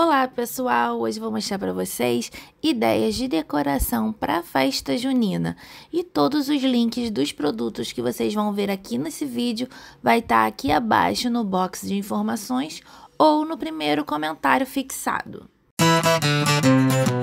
Olá pessoal, hoje vou mostrar para vocês ideias de decoração para a festa junina e todos os links dos produtos que vocês vão ver aqui nesse vídeo vai estar tá aqui abaixo no box de informações ou no primeiro comentário fixado. Música